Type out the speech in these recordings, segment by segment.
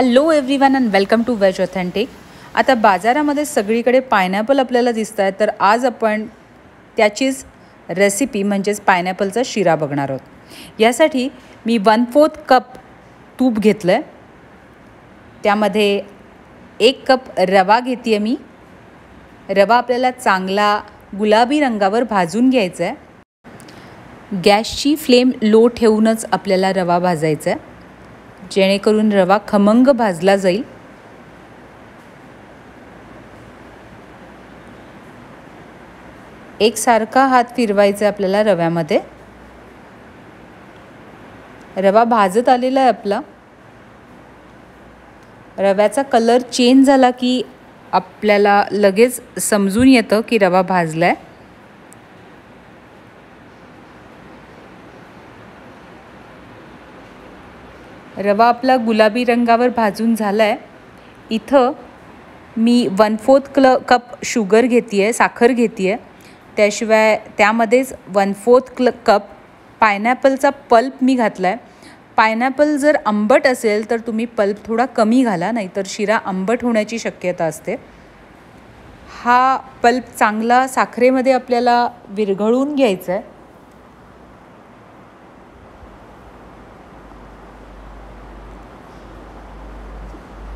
Hello everyone and welcome to veg authentic आता बाजारामध्ये सगळीकडे पायनॅपल आपल्याला दिसत आहे तर आज आपण त्याचीच रेसिपी म्हणजेच पायनॅपलचा शिरा बघणार आहोत. यासाठी मी वन फोर्थ कप तूप घेतलं आहे त्यामध्ये एक कप रवा घेते आहे मी. रवा आपल्याला चांगला गुलाबी रंगावर भाजून घ्यायचा आहे गॅसची फ्लेम लो ठेवूनच आपल्याला रवा भाजायचा आहे जेणेकरून रवा खमंग भाजला जाईल. एकसारखा हात फिरवायचा आपल्याला रव्यामध्ये. रवा भाजत आलेला आहे आपला. रव्याचा कलर चेंज झाला की आपल्याला लगेच समजून येतं की रवा भाजला आहे रवा आपला गुलाबी रंगावर भाजून झाला आहे इथं मी वन फोर्थ क्ल कप शुगर घेते आहे साखर घेते आहे त्याशिवाय त्यामध्येच वन फोर्थ क्ल कप पायनॅपलचा पल्प मी घातला आहे पायनॅपल जर आंबट असेल तर तुम्ही पल्प थोडा कमी घाला नाहीतर शिरा आंबट होण्याची शक्यता असते. हा पल्प चांगला साखरेमध्ये आपल्याला विरघळून घ्यायचा आहे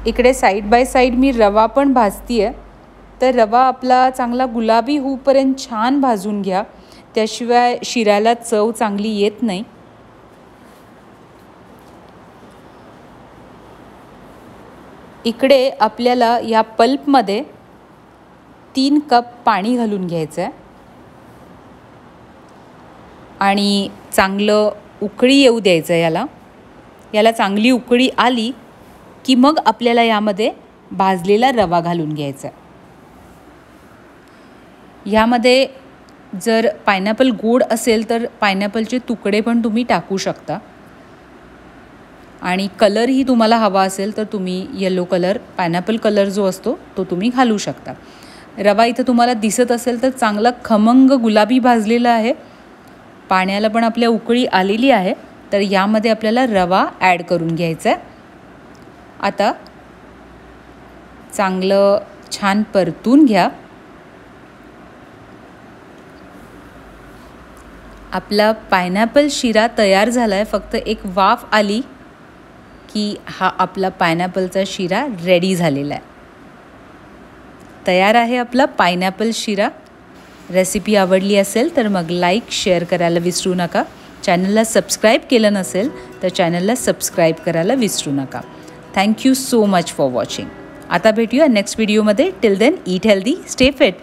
इकडे साईड बाय साईड मी रवा पण भाजती आहे तर रवा आपला चांगला गुलाबी होऊपर्यंत छान भाजून घ्या. त्याशिवाय शिऱ्याला चव चांगली येत नाही. इकडे आपल्याला या पल्पमध्ये तीन कप पाणी घालून घ्यायचं आहे आणि चांगलं उकळी येऊ द्यायचं याला. याला चांगली उकळी आली की मग आपल्याला यामध्ये भाजलेला रवा घालून घ्यायचा. आहे ह्यामध्ये जर पायनॅपल गोड असेल तर पायनॅपलचे तुकडे पण तुम्ही टाकू शकता. आणि कलरही तुम्हाला हवा असेल तर तुम्ही येलो कलर पायनॅपल कलर जो असतो तो तुम्ही घालू शकता. रवा इथं तुम्हाला दिसत असेल तर चांगला खमंग गुलाबी भाजलेला आहे. पाण्याला पण आपल्या उकळी आलेली आहे. तर यामध्ये आपल्याला रवा ॲड करून घ्यायचा आहे. आता चांगलं छान परतून घ्या. आपला पायनॅपल शिरा तयार झाला आहे फक्त एक वाफ आली की हा आपला पायनॅपलचा शिरा रेडी झालेला आहे. तयार आहे आपला पायनॅपल शिरा. रेसिपी आवडली असेल तर मग लाईक शेअर करायला विसरू नका. चॅनलला सबस्क्राईब केलं नसेल तर चॅनलला सबस्क्राईब करायला विसरू नका. thank you so much for watching आता भेटूया नेक्स्ट व्हिडिओमध्ये till then eat healthy stay fit